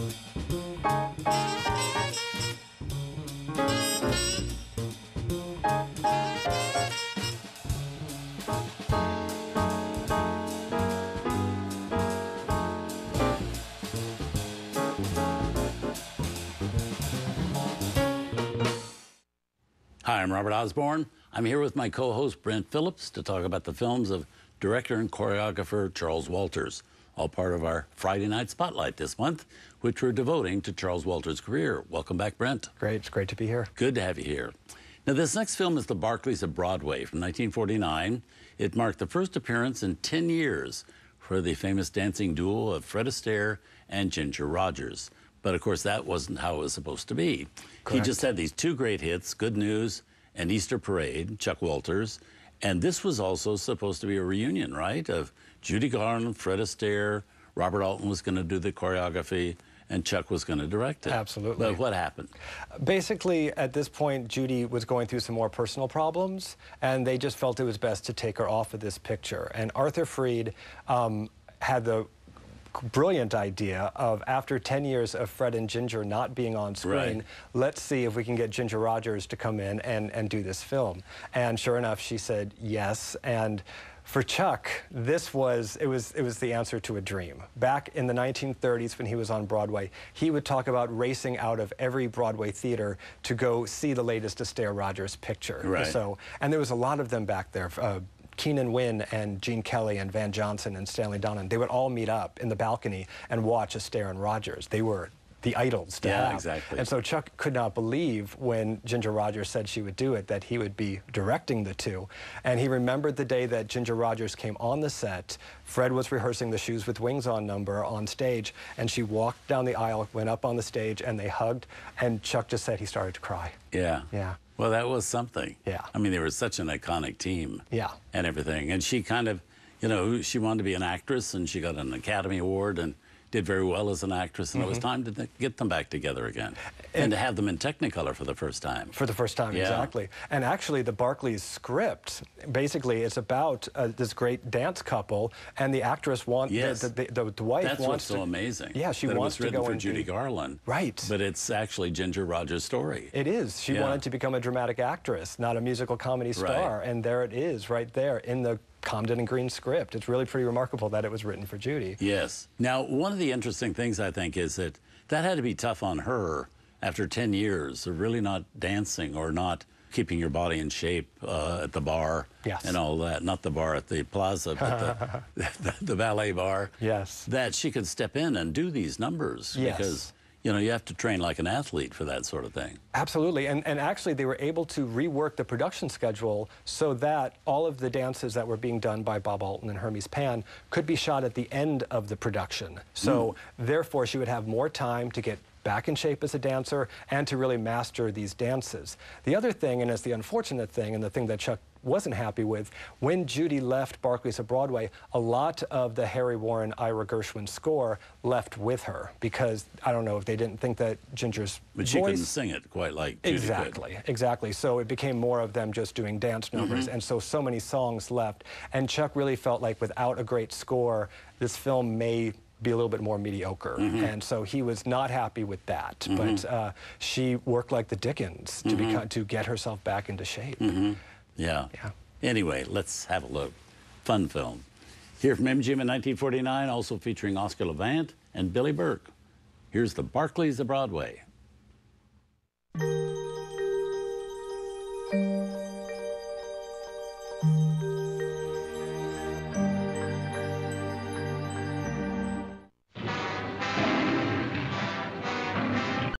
Hi, I'm Robert Osborne. I'm here with my co-host Brent Phillips to talk about the films of director and choreographer Charles Walters, all part of our Friday Night Spotlight this month, which we're devoting to Charles Walters' career. Welcome back, Brent. Great, it's great to be here. Good to have you here. Now, this next film is The Barkleys of Broadway from 1949. It marked the first appearance in 10 years for the famous dancing duo of Fred Astaire and Ginger Rogers. But of course, that wasn't how it was supposed to be. Correct. He just had these two great hits, Good News and Easter Parade, Chuck Walters. And this was also supposed to be a reunion, right? Of Judy Garland, Fred Astaire, Robert Alton was going to do the choreography, and Chuck was going to direct it. Absolutely. But what happened? Basically, at this point, Judy was going through some more personal problems, and they just felt it was best to take her off of this picture. And Arthur Freed um, had the brilliant idea of after 10 years of Fred and Ginger not being on screen, Right. let's see if we can get Ginger Rogers to come in and, and do this film. And sure enough, she said yes. And for Chuck, this was it was it was the answer to a dream. Back in the 1930s when he was on Broadway, he would talk about racing out of every Broadway theater to go see the latest Astaire Rogers picture. Right. So and there was a lot of them back there. Uh, Keenan Wynn and Gene Kelly and Van Johnson and Stanley Donen, they would all meet up in the balcony and watch Astaire and Rogers. They were the idols to Yeah, have. exactly. And so Chuck could not believe when Ginger Rogers said she would do it that he would be directing the two. And he remembered the day that Ginger Rogers came on the set. Fred was rehearsing the Shoes with Wings on number on stage, and she walked down the aisle, went up on the stage, and they hugged. And Chuck just said he started to cry. Yeah. Yeah. Well, that was something. Yeah. I mean, they were such an iconic team. Yeah. And everything. And she kind of, you know, she wanted to be an actress and she got an Academy Award and did very well as an actress. And it was time to th- get them back together again. And, And- to have them in Technicolor for the first time. For the first time, Yeah. exactly. And actually, the Barkleys script, basically, it's about uh, this great dance couple, and the actress wants, Yes. the, the, the, the wife That's what's so amazing. Yeah, she wants it was to go for and Judy do- Garland. Right. But it's actually Ginger Rogers' story. It is. She Yeah. wanted to become a dramatic actress, not a musical comedy star. And there it is, right there in the Comden and Green script. It's really pretty remarkable that it was written for Judy. Yes. Now, one of the interesting things I think is that that had to be tough on her after 10 years of really not dancing or not keeping your body in shape uh, at the bar Yes. and all that. Not the bar at the plaza, but the, the, the ballet bar. Yes. That she could step in and do these numbers Yes. because, you know, you have to train like an athlete for that sort of thing. Absolutely, and, and actually they were able to rework the production schedule so that all of the dances that were being done by Bob Alton and Hermes Pan could be shot at the end of the production. So hmm. therefore she would have more time to get back in shape as a dancer and to really master these dances. The other thing, and it's the unfortunate thing, and the thing that Chuck wasn't happy with, when Judy left Barkleys of Broadway, a lot of the Harry Warren, Ira Gershwin score left with her because I don't know if they didn't think that Ginger's But she couldn't sing it quite like Judy could. Exactly, exactly. So it became more of them just doing dance numbers, Mm-hmm. and so so many songs left. And Chuck really felt like without a great score, this film may be a little bit more mediocre. Mm-hmm. And so he was not happy with that. But uh, she worked like the Dickens to Mm-hmm. become, to get herself back into shape. Yeah. Yeah. Anyway, let's have a look. Fun film. Here from MGM in 1949, also featuring Oscar Levant and Billie Burke. Here's the Barkleys of Broadway.